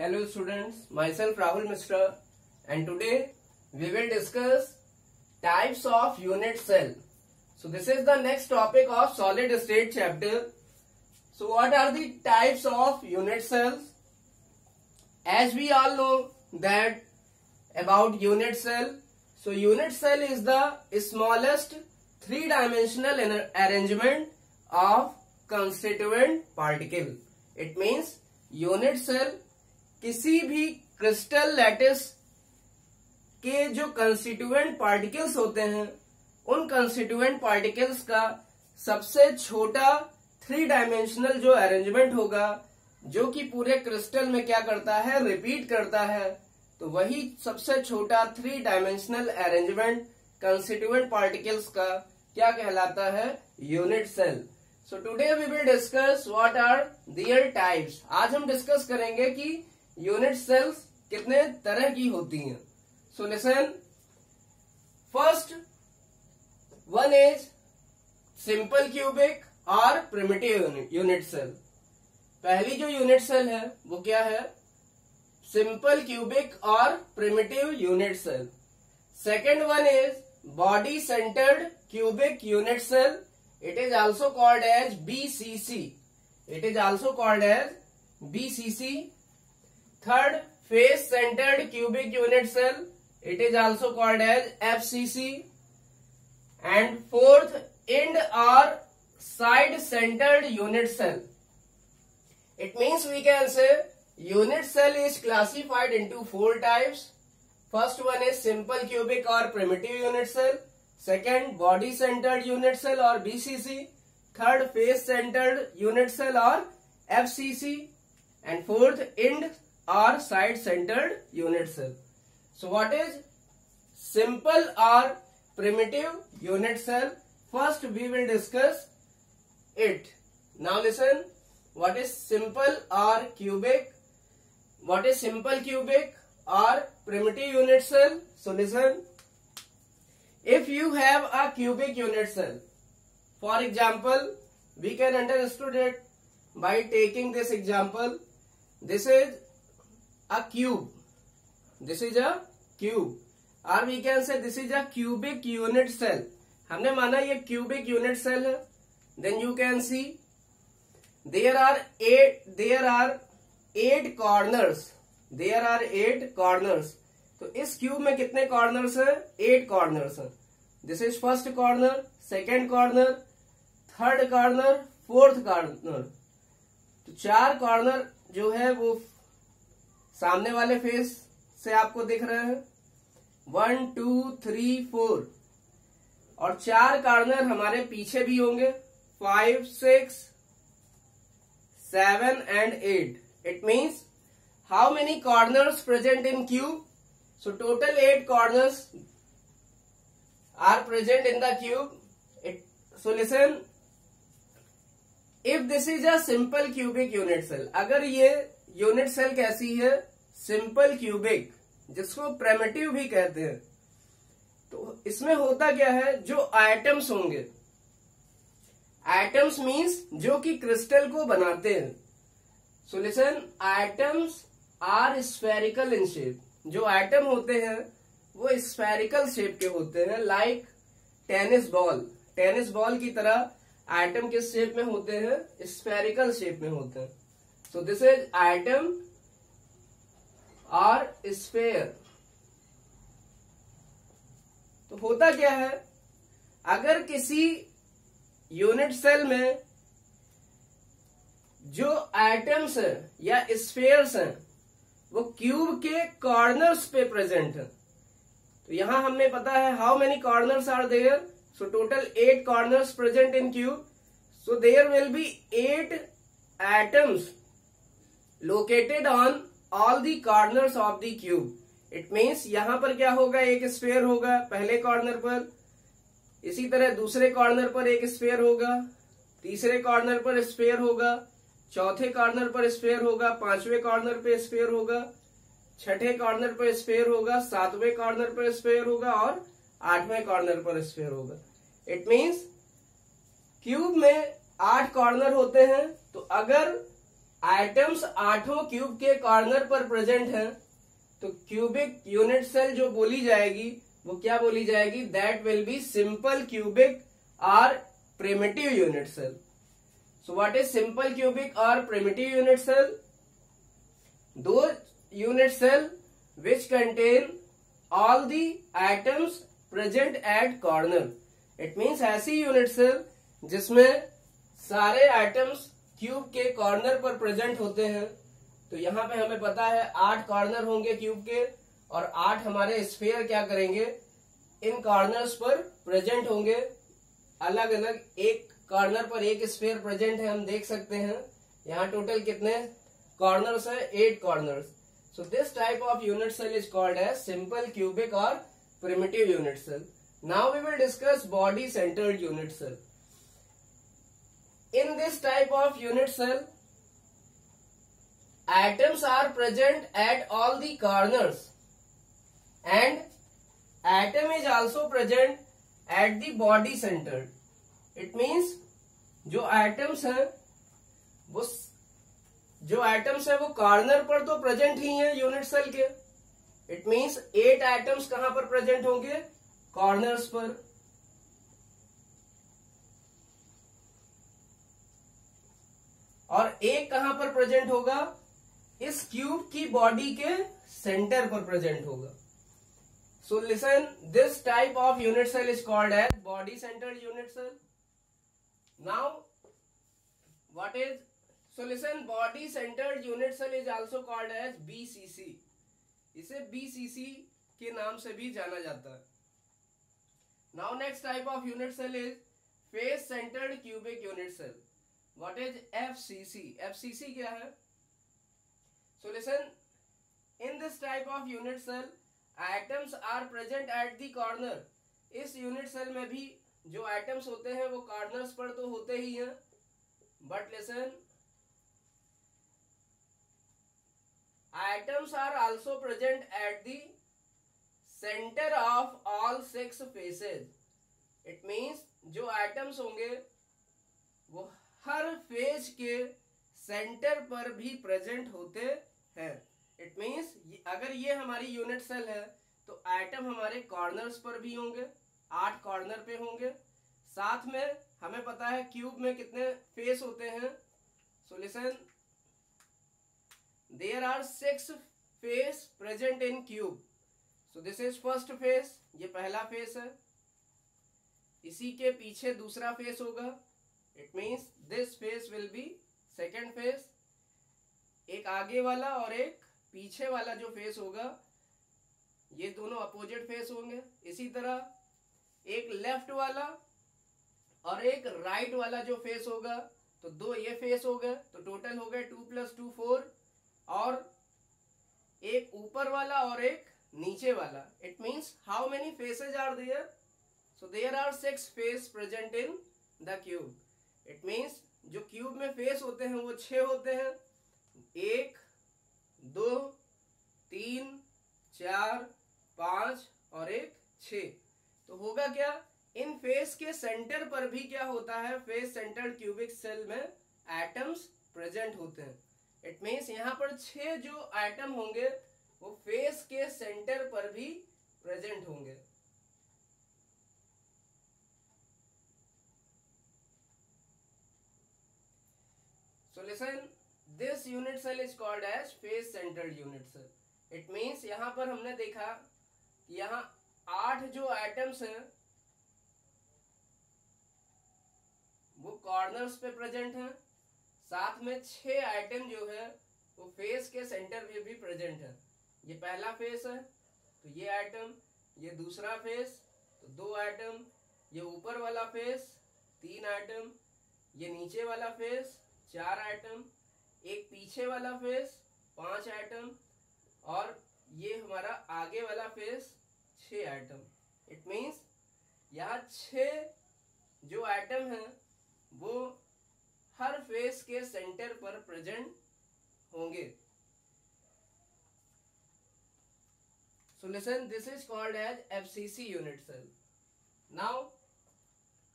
Hello students, myself Rahul Mishra and today we will discuss types of unit cell. So this is the next topic of solid state chapter. So what are the types of unit cells? As we all know that about unit cell. So unit cell is the smallest three dimensional arrangement of constituent particle. It means unit cell किसी भी crystal lattice के जो constituent particles होते हैं, उन constituent particles का सबसे छोटा थ्री डायमेंशनल जो अरेंजमेंट होगा, जो कि पूरे क्रिस्टल में क्या करता है रिपीट करता है तो वही सबसे छोटा three dimensional arrangement constituent particles का क्या कहलाता है unit cell so today we will discuss what are their types आज हम डिस्कस करेंगे कि यूनिट सेल्स कितने तरह की होती हैं? So listen first one is simple cubic और प्रिमिटिव यूनिट सेल पहली जो यूनिट सेल है, वो क्या है? सिंपल क्यूबिक और primitive unit cell second one is body centered cubic unit cell it is also called as BCC it is also called as BCC Third, face-centered cubic unit cell. It is also called as FCC. And fourth, end or side-centered unit cell. It means we can say unit cell is classified into four types. First one is simple cubic or primitive unit cell. Second, body-centered unit cell or BCC. Third, face-centered unit cell or FCC. And fourth, end or side centered unit cell. So what is simple or primitive unit cell? First we will discuss it. Now listen what is simple or cubic? What is simple cubic or primitive unit cell? So listen if you have a cubic unit cell for example we can understand it by taking this example this is a cube. This is a cube. Or we can say this is a cubic unit cell. हमने माना ये cubic unit cell है. Then you can see there are eight there are eight corners. There are eight corners. तो इस cube में कितने corners हैं eight corners हैं this is first corner second corner third corner fourth corner तो चार corner जो है वो सामने वाले फेस से आपको दिख रहे हैं। वन टू थ्री फोर और चार कार्नर हमारे पीछे भी होंगे। Five six seven and eight it means how many corners present in cube so total eight corners are present in the cube it so listen if this is a simple cubic unit cell अगर ये unit cell कैसी है simple cubic, जिसको primitive भी कहते हैं। तो इसमें होता क्या है? जो आइटम्स होंगे। आइटम्स मीन्स जो कि क्रिस्टल को बनाते हैं। Solution atoms are spherical in shape जो आइटम होते हैं, वो स्फेरिकल शेप के होते हैं like tennis ball tennis ball की तरह आइटम किस शेप में होते हैं? स्फेरिकल शेप में होते हैं। So this is atom are sphere तो होता क्या है? अगर किसी यूनिट सेल में जो एटम्स हैं या स्पेयर्स हैं, वो क्यूब के कॉर्नर्स पे प्रेजेंट है। तो यहाँ हमें पता है how many corners are there so total eight corners present in cube so there will be eight atoms located on all the corners of the cube it means यहाँ पर क्या होगा? एक स्पेयर होगा पहले कॉर्नर पर। इसी तरह दूसरे कॉर्नर पर एक स्पेयर होगा। तीसरे कॉर्नर पर स्पेयर होगा। चौथे कॉर्नर पर स्पेयर होगा। पाँचवें कॉर्नर पर स्पेयर होगा। छठे कॉर्नर पर स्पेयर होगा। सातवें कॉर्नर पर स्पेयर होगा और आठवें कॉर्नर पर स्पेयर होगा। इट मीन्स क्यूब में आठ कॉर्नर होते हैं। तो अगर आइटम्स आठों क्यूब के कॉर्नर पर प्रेजेंट हैं। तो क्यूबिक यूनिट सेल जो बोली जाएगी, वो क्या बोली जाएगी? That will be simple cubic or primitive unit cell so what is simple cubic और प्रिमिटिव यूनिट सेल दो unit cell which contain all the atoms present at corner it means ऐसी यूनिट सेल जिसमें सारे atoms cube के corner पर present होते हैं। तो यहाँ पे हमें पता है आठ कॉर्नर होंगे क्यूब के और आठ हमारे स्फेयर क्या करेंगे? इन कॉर्नर्स पर प्रेजेंट होंगे। अलग अलग एक कॉर्नर पर एक स्फेयर प्रेजेंट है, हम देख सकते हैं। यहाँ टोटल कितने कॉर्नर्स है? Eight corners. So this type of unit cell is called as simple cubic और primitive unit cell now we will discuss body centered unit cell in this type of unit cell atoms are present at all the corners. And atom is also present at the body center. It means, जो atoms हैं, वो जो atoms है, वो corner पर तो present ही हैं यूनिट सेल के. इट मींस एट एटम्स कहाँ पर प्रेजेंट होंगे? कॉर्नर्स पर. और एक कहाँ पर प्रेजेंट होगा? इस क्यूब की बॉडी के सेंटर पर प्रेजेंट होगा। So listen this type of unit cell is called as body centered unit cell now what is so listen body centered unit cell is also called as BCC इसे BCC के नाम से भी जाना जाता है। Now next type of unit cell is face centered cubic unit cell what is FCC FCC क्या है? So listen, in this type of unit cell, atoms are present at the corner. इस यूनिट सेल में भी जो items होते हैं वो corners पर तो होते ही हैं। But listen atoms are also present at the center of all six faces it means जो आइटम्स होंगे वो हर फ़ेज़ के सेंटर पर भी प्रेजेंट होते हैं। इट मीन्स अगर ये हमारी यूनिट सेल है तो आइटम हमारे कॉर्नर्स पर भी होंगे, आठ कॉर्नर पे होंगे। साथ में हमें पता है क्यूब में कितने फेस होते हैं। So listen there are six face present in cube so this is first face ये पहला फेस है। इसी के पीछे दूसरा फेस होगा। It means this face will be second face एक आगे वाला और एक पीछे वाला जो फेस होगा, ये दोनों अपोजिट फेस होंगे। इसी तरह एक लेफ़्ट वाला और एक राइट वाला जो फेस होगा तो दो ये फेस हो गए तो टोटल हो गए टू प्लस टू फोर और एक ऊपर वाला और एक नीचे वाला। It means how many faces are there so there are six face present in the cube it means जो क्यूब में फेस होते हैं, वो छह होते हैं। एक, दो, तीन, चार, पाँच और एक छ तो होगा क्या? इन फेस के सेंटर पर भी क्या होता है? फेस सेंटर क्यूबिक सेल में एटम्स प्रेजेंट होते हैं। इट मीन्स यहाँ पर छह जो आइटम होंगे, वो फेस के सेंटर पर भी प्रेजेंट होंगे so listen this unit cell is called as face centered unit cell it means यहाँ पर हमने देखा यहाँ आठ जो आइटम्स हैं, वो कॉर्नर्स पे प्रेजेंट हैं, साथ में छह आइटम जो है, वो फेस के सेंटर पे भी प्रेजेंट है। ये पहला फेस है तो ये आइटम ये दूसरा फेस तो दो आइटम ये ऊपर वाला फेस तीन आइटम ये नीचे वाला फेस चार आइटम एक पीछे वाला फेस, पाँच आइटम और ये हमारा आगे वाला फेस छ आइटम इट मीन्स यहाँ छ जो आइटम है, वो हर फेस के सेंटर पर प्रेजेंट होंगे. So listen this is called as FCC unit cell now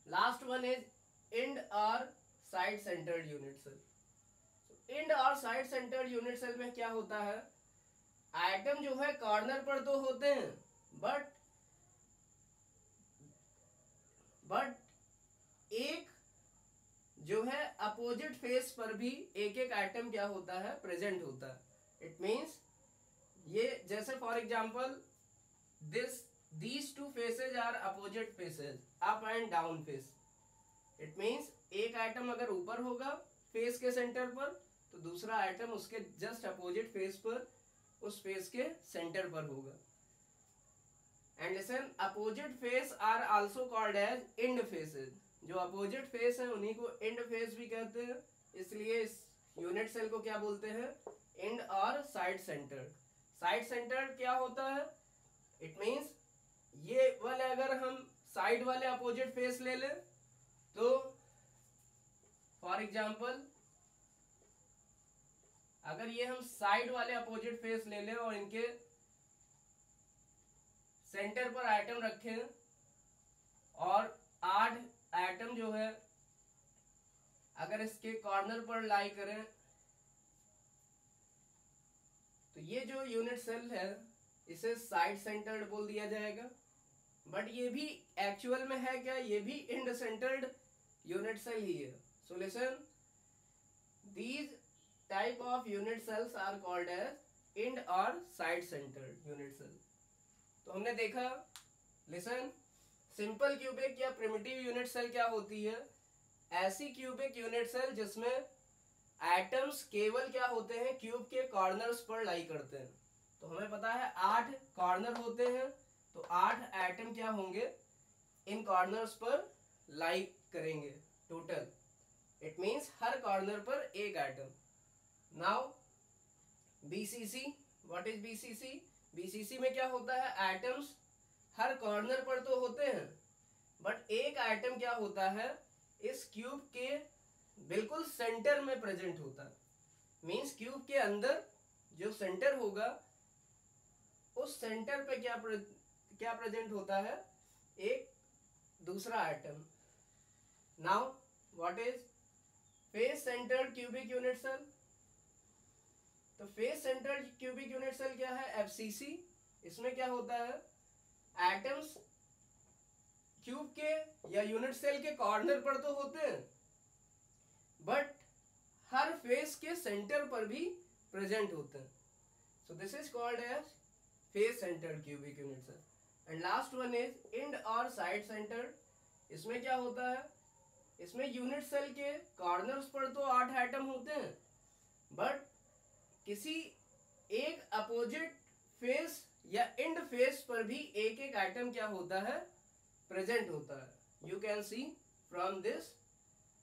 last one is end or side centered unit cell end और साइड सेंटर यूनिट सेल में क्या होता है? आइटम जो है कॉर्नर पर तो होते हैं बट बट एक जो है अपोजिट फेस पर भी एक एक आइटम क्या होता है? प्रेजेंट होता है। इट मींस ये जैसे for example this these two faces are opposite faces up and down face it means एक आइटम अगर ऊपर होगा फेस के सेंटर पर तो दूसरा आइटम उसके जस्ट अपोजिट फेस पर, उस फेस के सेंटर पर होगा। And listen opposite face are also called as end faces जो अपोजिट फेस है, उन्हीं को इंड फेस भी कहते हैं। इसलिए इस यूनिट सेल को क्या बोलते हैं? इंड और साइड सेंटर साइड सेंटर क्या होता है? इट मींस ये वाले अगर हम साइड वाले अपोजिट फेस ले लें तो फॉर एग्ज़ाम्पल अगर ये हम साइड वाले अपोजिट फेस ले लें और इनके सेंटर पर आइटम रखें, और आठ आइटम जो है, अगर इसके कॉर्नर पर लाई करें तो ये जो यूनिट सेल है, इसे साइड सेंटर्ड बोल दिया जाएगा। बट ये भी एक्चुअल में है क्या? ये भी इंड सेंटर्ड यूनिट सेल ही है। So listen these type of unit cells are called as end और साइड सेंटर्ड यूनिट सेल तो हमने देखा लिसन सिंपल क्यूबिक या प्रिमिटिव यूनिट सेल क्या होती है? ऐसी क्यूबिक यूनिट सेल जिसमें एटम्स केवल क्या होते हैं? क्यूब के कॉर्नर्स पर लाई करते हैं। तो हमें पता है आठ कॉर्नर होते हैं। तो आठ एटम क्या होंगे? इन कॉर्नर्स पर लाई करेंगे टोटल इट मींस हर कॉर्नर पर एक atom now BCC what is BCC BCC में क्या होता है? एटम्स हर कॉर्नर पर तो होते हैं बट एक आइटम क्या होता है? इस क्यूब के बिल्कुल सेंटर में प्रेजेंट होता है। मीन्स क्यूब के अंदर जो सेंटर होगा उस सेंटर पे क्या प्रे, क्या प्रेजेंट होता है? एक दूसरा atom now what is face centered cubic unit cell तो face centered cubic unit cell क्या है? एफसीसी इसमें क्या होता है? एटम्स क्यूब के या यूनिट सेल के कॉर्नर पर तो होते हैं बट हर फेस के सेंटर पर भी प्रेजेंट होते हैं। So this is called as face centered cubic unit cell and last one is end और साइड सेंटर्ड इसमें क्या होता है? इसमें यूनिट सेल के कॉर्नर्स पर तो आठ आइटम होते हैं बट किसी एक अपोजिट फेस या इंड फेस पर भी एक एक आइटम क्या होता है? प्रेजेंट होता है। You can see from this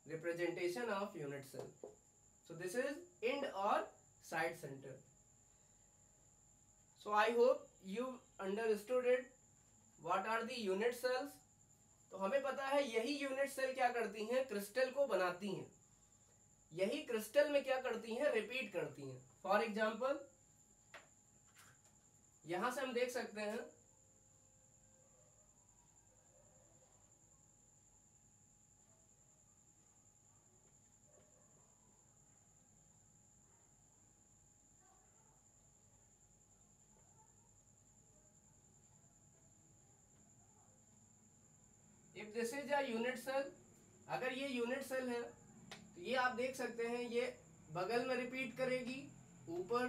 representation of unit cell so this is end और side center so I hope you understood it what are the unit cells तो हमें पता है यही यूनिट सेल क्या करती हैं? क्रिस्टल को बनाती हैं। यही क्रिस्टल में क्या करती हैं? रिपीट करती हैं। फॉर एग्ज़ाम्पल यहाँ से हम देख सकते हैं if this is a unit cell अगर ये यूनिट सेल है तो ये आप देख सकते हैं, ये बगल में रिपीट करेगी ऊपर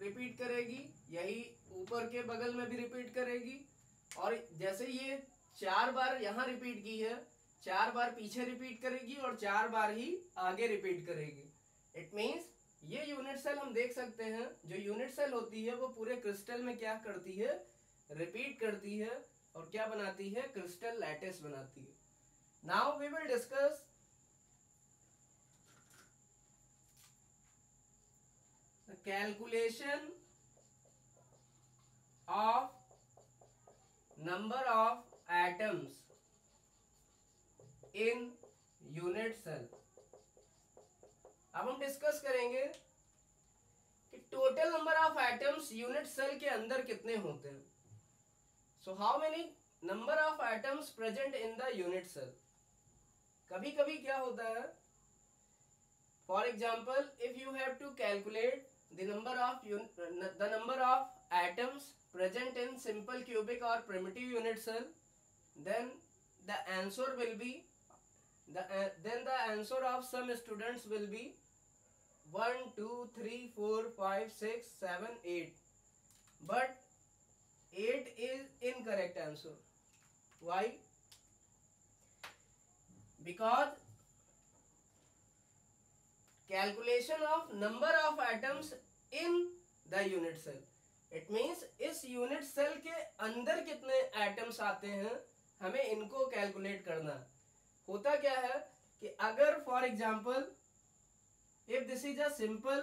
रिपीट करेगी, यही ऊपर के बगल में भी रिपीट करेगी। और जैसे ये चार बार यहाँ रिपीट की है, चार बार पीछे रिपीट करेगी और चार बार ही आगे रिपीट करेगी। इट मीन्स ये यूनिट सेल हम देख सकते हैं, जो यूनिट सेल होती है, वो पूरे क्रिस्टल में क्या करती है? रिपीट करती है और क्या बनाती है? क्रिस्टल लैटिस बनाती है। Now we will discuss calculation of number of atoms in unit cell. अब हम डिस्कस करेंगे कि total number of atoms unit cell के अंदर कितने होते हैं। So how many number of atoms present in the unit cell कभी कभी क्या होता है? For example if you have to calculate the number of the number of atoms present in simple cubic or primitive unit cell then the answer will be the uh, then the answer of some students will be 1 2 3 4 5 6 7 8 but 8 is incorrect answer. Why? Because calculation of number of atoms in the unit cell it means इस unit cell के अंदर कितने atoms आते हैं, हमें इनको calculate करना। होता क्या है कि अगर for example if this is a simple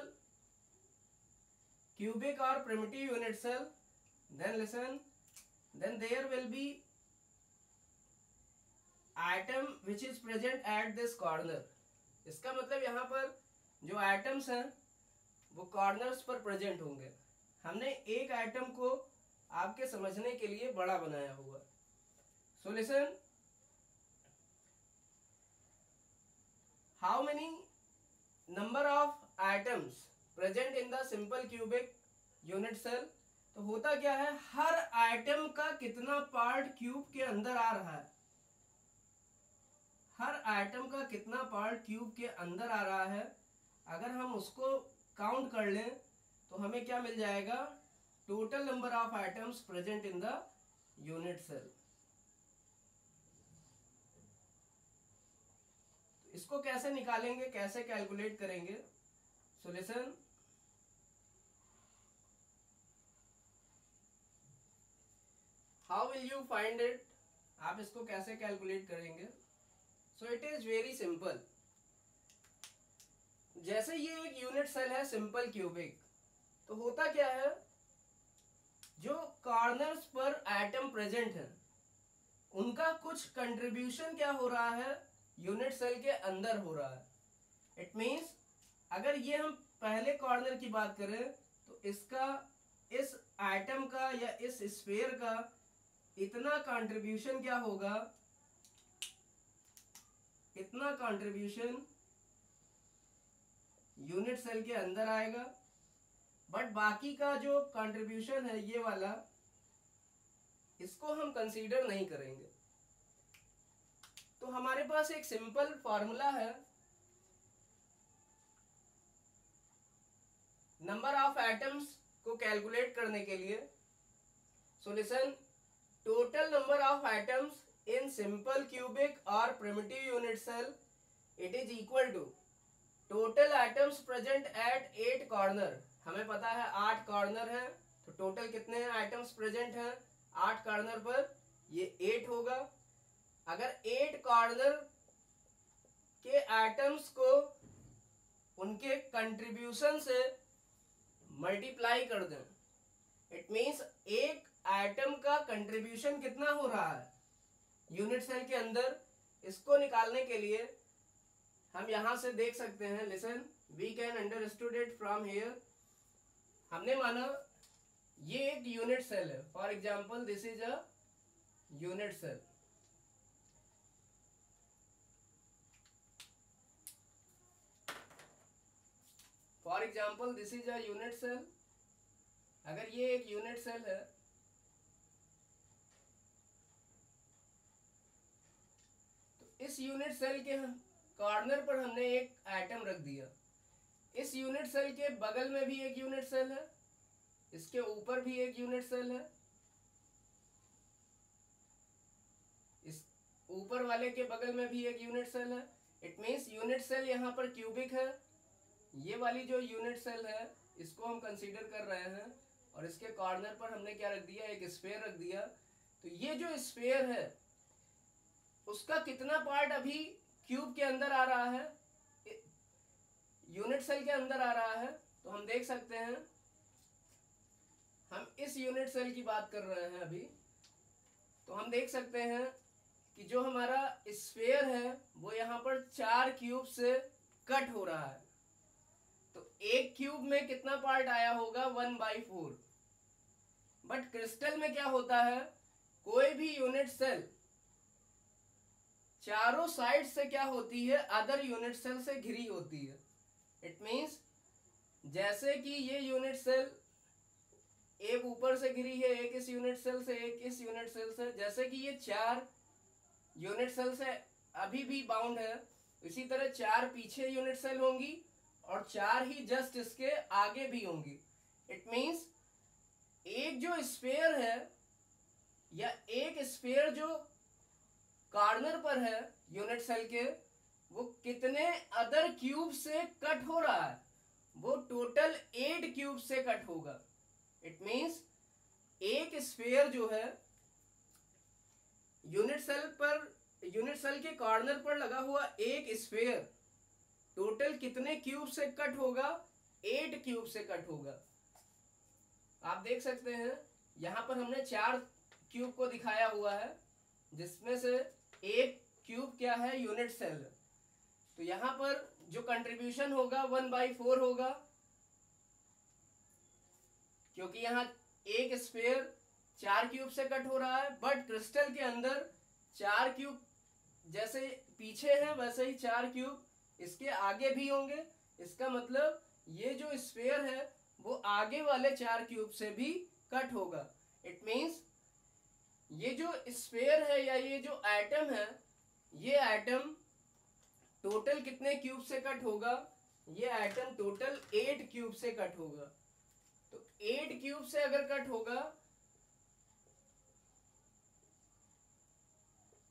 cubic और primitive unit cell then listen then there will be atom which is present at this corner इसका मतलब यहाँ पर जो एटम्स हैं, वो कॉर्नर्स पर प्रेजेंट होंगे। हमने एक आइटम को आपके समझने के लिए बड़ा बनाया हुआ। So listen how many number of atoms present in the simple cubic unit cell तो होता क्या है, हर आइटम का कितना पार्ट क्यूब के अंदर आ रहा है? हर आइटम का कितना पार्ट क्यूब के अंदर आ रहा है? अगर हम उसको काउंट कर लें तो हमें क्या मिल जाएगा? Total number of atoms present in the unit cell इसको कैसे निकालेंगे? कैसे कैलकुलेट करेंगे? Solution how will you find it आप इसको कैसे कैलकुलेट करेंगे? So it is very simple जैसे ये एक यूनिट सेल है सिंपल क्यूबिक तो होता क्या है? जो कॉर्नर्स पर एटम प्रेजेंट है, उनका कुछ कंट्रीब्यूशन क्या हो रहा है? यूनिट सेल के अंदर हो रहा है. इट मींस अगर ये हम पहले कॉर्नर की बात करें तो इसका, इस आइटम का या इस स्पेयर का इतना कंट्रीब्यूशन क्या होगा? इतना कंट्रीब्यूशन यूनिट सेल के अंदर आएगा बट बाकी का जो कंट्रीब्यूशन है, ये वाला, इसको हम कंसीडर नहीं करेंगे। तो हमारे पास एक सिंपल फॉर्मूला है। नंबर ऑफ़ एटम्स को कैलकुलेट करने के लिए। Solution total number of atoms in simple cubic और primitive unit cell it is equal to total atoms present at eight corner हमें पता है आठ कॉर्नर है तो टोटल कितने हैं आइटम्स प्रेजेंट हैं? आठ कॉर्नर पर ये एट होगा। अगर एट कॉर्नर के आइटम्स को उनके कंट्रीब्यूशन से मल्टीप्लाई कर दें इट मींस एक आइटम का कंट्रीब्यूशन कितना हो रहा है? यूनिट सेल के अंदर इसको निकालने के लिए हम यहाँ से देख सकते हैं lesson we can understood it from here हमने माना, ये एक यूनिट सेल है. For example this is a unit cell for example this is a unit cell अगर ये एक यूनिट सेल है तो इस यूनिट सेल के कॉर्नर पर हमने एक एटम रख दिया। इस यूनिट सेल के बगल में भी एक यूनिट सेल है। इसके ऊपर भी एक यूनिट सेल है। इस ऊपर वाले के बगल में भी एक यूनिट सेल है। इट मीन्स यूनिट सेल यहाँ पर क्यूबिक है। ये वाली जो यूनिट सेल है, इसको हम कंसीडर कर रहे हैं। और इसके कॉर्नर पर हमने क्या रख दिया? एक स्पेयर रख दिया। तो ये जो स्पेयर है, उसका कितना पार्ट अभी क्यूब के अंदर आ रहा है यूनिट सेल के अंदर आ रहा है तो हम देख सकते हैं, हम इस यूनिट सेल की बात कर रहे हैं अभी तो हम देख सकते हैं कि जो हमारा स्फेयर है, वो यहाँ पर चार क्यूब से कट हो रहा है। तो एक क्यूब में कितना पार्ट आया होगा? One by four. But crystal में क्या होता है? कोई भी यूनिट सेल चारों साइड से क्या होती है? अदर यूनिट सेल से घिरी होती है। इट मींस जैसे कि ये यूनिट सेल एक ऊपर से घिरी है, एक इस यूनिट सेल से, एक इस यूनिट सेल से। जैसे कि ये चार यूनिट सेल से अभी भी बाउंड है, इसी तरह चार पीछे यूनिट सेल होंगी और चार ही जस्ट इसके आगे भी होंगी। इट मींस एक जो स्पेयर है या एक स्पेयर जो कार्नर पर है यूनिट सेल के, वो कितने अदर क्यूब से कट हो रहा है? वो टोटल एट क्यूब से कट होगा। इट मींस एक स्पेयर जो है, यूनिट सेल पर, यूनिट सेल के कॉर्नर पर लगा हुआ एक स्पेयर टोटल कितने क्यूब से कट होगा? एट क्यूब से कट होगा। आप देख सकते हैं, यहाँ पर हमने चार क्यूब को दिखाया हुआ है, जिसमें से एक क्यूब क्या है? Unit cell. तो यहाँ पर जो कंट्रीब्यूशन होगा, वन बाई फोर होगा। क्योंकि यहाँ एक स्पेयर चार क्यूब से कट हो रहा है, बट क्रिस्टल के अंदर चार क्यूब जैसे पीछे है, वैसे ही चार क्यूब इसके आगे भी होंगे। इसका मतलब ये जो स्पेयर है, वो आगे वाले चार क्यूब से भी कट होगा। इट मींस स्पेयर है या ये जो एटम है, ये एटम टोटल कितने क्यूब से कट होगा? ये एटम टोटल एट क्यूब से कट होगा। तो एट क्यूब से अगर कट होगा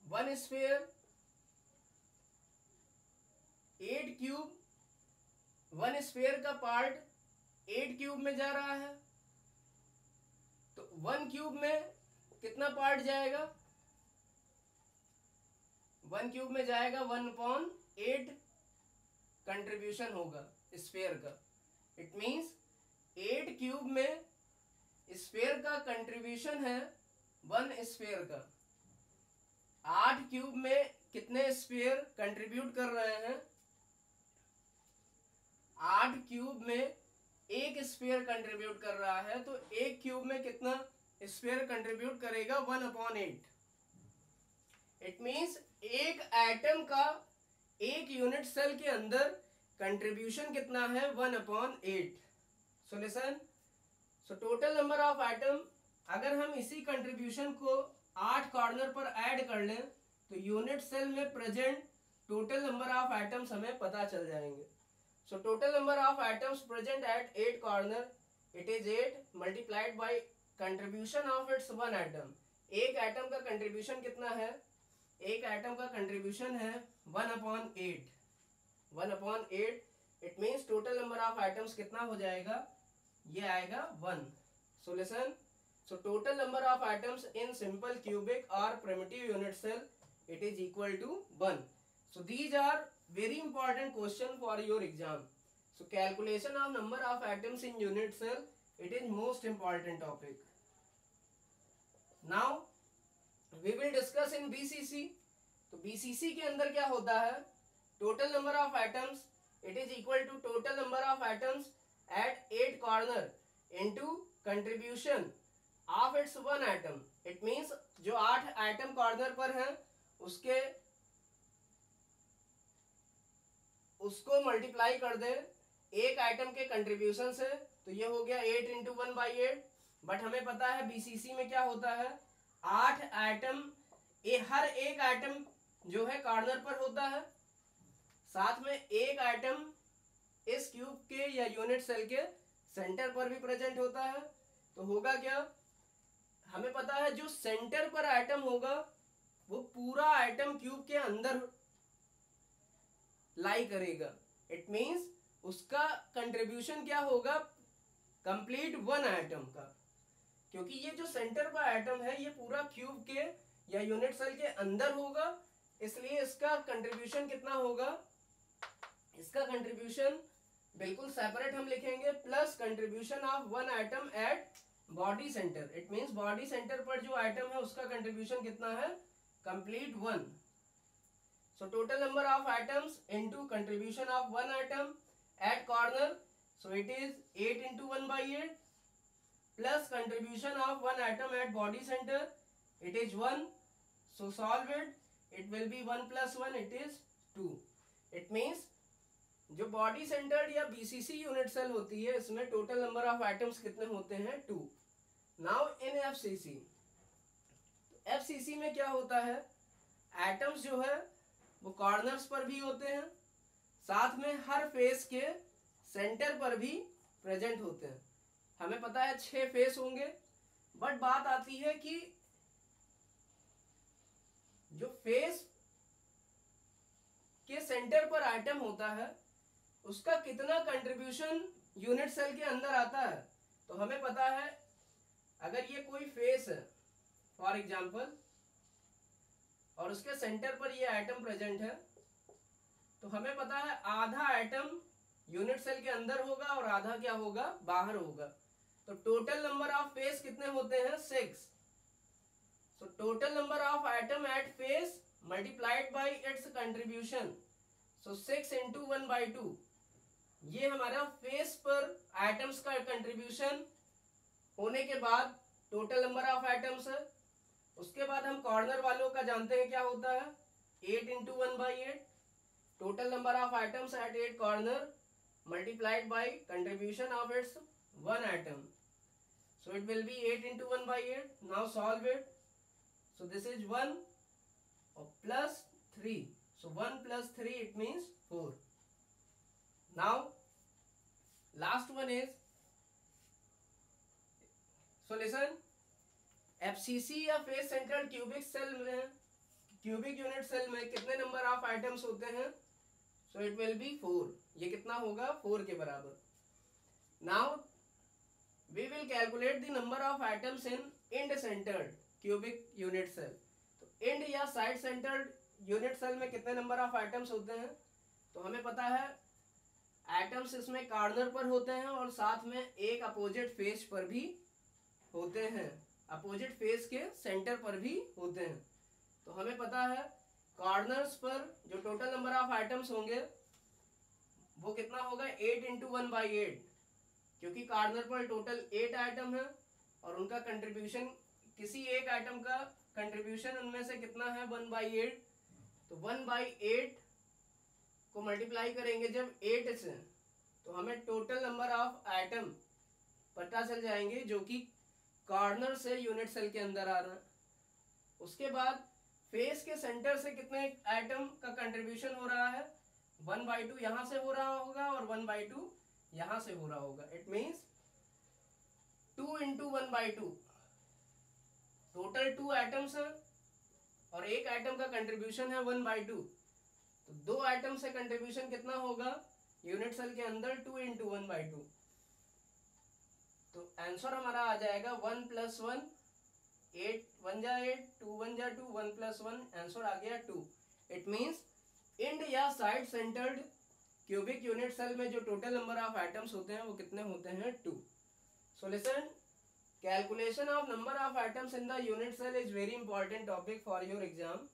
one sphere eight cube one sphere का पार्ट एट क्यूब में जा रहा है। तो वन क्यूब में कितना पार्ट जाएगा? वन क्यूब में जाएगा वन अपॉन एट कंट्रीब्यूशन होगा स्पेयर का। इट मींस एट क्यूब में स्पेयर का कंट्रीब्यूशन है वन स्पेयर का। आठ क्यूब में कितने स्पेयर कंट्रीब्यूट कर रहे हैं? आठ क्यूब में एक स्पेयर कंट्रीब्यूट कर रहा है तो एक क्यूब में कितना स्पेयर कंट्रीब्यूट करेगा one upon eight it means एक एटम का एक यूनिट सेल के अंदर कंट्रीब्यूशन कितना है? One upon eight solution so total number of atom अगर हम इसी कंट्रीब्यूशन को आठ कॉर्नर पर ऐड कर लें तो यूनिट सेल में present total number of atoms हमें पता चल जाएँगे। So total number of atoms present at 8 corner, it is 8 multiplied by contribution of its one atom. एक एटम का कंट्रीब्यूशन कितना है एक एटम का कंट्रीब्यूशन है one upon eight one upon eight it means total number of atoms कितना हो जाएगा ये आएगा one solution so total number of atoms in simple cubic और primitive unit cell it is equal to one so these are very important question for your exam. So calculation of number of atoms in unit cell, it is most important topic. Now, we will discuss in BCC. तो BCC के अंदर क्या होता है? Total number of atoms it is equal to total number of atoms at eight corner into contribution of its one atom it means जो आठ atom corner पर हैं, उसके, उसको मल्टीप्लाई कर दे। एक आइटम के कंट्रीब्यूशन से तो ये हो गया eight into one by eight but हमें पता है बीसीसी में क्या होता है? आठ आइटम ए, हर एक आइटम जो है कॉर्नर पर होता है। साथ में एक आइटम इस क्यूब के या यूनिट सेल के सेंटर पर भी प्रेजेंट होता है। तो होगा क्या? हमें पता है जो सेंटर पर आइटम होगा, वो पूरा आइटम क्यूब के अंदर लाई करेगा। इट मींस उसका कंट्रीब्यूशन क्या होगा? कंप्लीट वन आइटम का। क्योंकि ये जो सेंटर पर आइटम है, ये पूरा क्यूब के या यूनिट सेल के अंदर होगा। इसलिए इसका कंट्रीब्यूशन कितना होगा? इसका कंट्रीब्यूशन बिल्कुल सेपरेट हम लिखेंगे plus contribution of one atom at body centre it means body centre पर जो आइटम है, उसका कंट्रीब्यूशन कितना है? Complete one so total number of atoms into contribution of one atom at corner. So, it is 8 into 1 by 8 plus contribution of one atom at body center. It is 1. So, solve it. It will be 1 plus 1. It is 2. It means, जो body centred या BCC unit cell होती है, इसमें total number of items कितने होते हैं two now in FCC FCC में क्या होता है एटम्स जो है, वो कॉर्नर्स पर भी होते हैं, साथ में हर फेस के सेंटर पर भी प्रेजेंट होते हैं हमें पता है छह फेस होंगे बट बात आती है कि जो फेस के सेंटर पर आइटम होता है, उसका कितना कंट्रीब्यूशन यूनिट सेल के अंदर आता है? तो हमें पता है, अगर ये कोई फेस है फॉर एग्ज़ाम्पल और उसके सेंटर पर ये आइटम प्रेजेंट है तो हमें पता है आधा आइटम यूनिट सेल के अंदर होगा और आधा क्या होगा? बाहर होगा। तो टोटल नंबर ऑफ़ फेस कितने होते हैं? Six so total number of atom at face multiplied by its contribution so six into one by two ये हमारा फेस पर आइटम्स का कंट्रीब्यूशन होने के बाद टोटल नंबर ऑफ़ आइटम्स है। उसके बाद हम कॉर्नर वालों का जानते हैं क्या होता है? Eight into one by eight total number of atoms at eight corner multiplied by contribution of its one atom so it will be 8 into 1 by 8 now solve it so this is 1 or plus 3 so 1 plus 3 it means 4 now last one is so listen FCC या face central cubic cell में cubic unit cell में कितने number of atoms होते हैं so it will be four ये कितना होगा four के बराबर now we will calculate the number of atoms in end centred cubic unit cell तो इंड या साइड सेंटर्ड यूनिट सेल में कितने नंबर ऑफ़ आइटम्स होते हैं? तो हमें पता है आइटम्स इसमें कार्नर पर होते हैं और साथ में एक अपोजिट फेस पर भी होते हैं। अपोजिट फेस के सेंटर पर भी होते हैं। तो हमें पता है कॉर्नर्स पर जो टोटल नंबर ऑफ़ आइटम्स होंगे, वो कितना होगा? Eight into one by eight क्योंकि कार्नर पर टोटल एट आइटम है और उनका कंट्रीब्यूशन किसी एक आइटम का कंट्रीब्यूशन उनमें से कितना है? वन बाई एट तो वन बाई एट को मल्टीप्लाई करेंगे जब एट से तो हमें टोटल नंबर ऑफ़ आइटम पता चल जाएँगे जो कि कार्नर से यूनिट सेल के अंदर आ रहा है। उसके बाद फेस के सेंटर से कितने आइटम का कंट्रीब्यूशन हो रहा है? वन बाई टू यहाँ से हो रहा होगा और वन बाई टू यहाँ से हो रहा होगा। It means two into one by two total two atoms है और एक आइटम का कंट्रीब्यूशन है वन बाई टू तो दो आइटम से कंट्रीब्यूशन कितना होगा? यूनिट सेल के अंदर two into one by two तो आंसर हमारा आ जाएगा one plus one eight one जा एट टू वन जा two one plus one answer आ गया टू इट मीन्स इंड या side centred cubic unit cell में जो टोटल नंबर ऑफ़ आइटम्स होते हैं, वो कितने होते हैं? Two so listen calculation of number of atoms in the unit cell is very important topic for your exam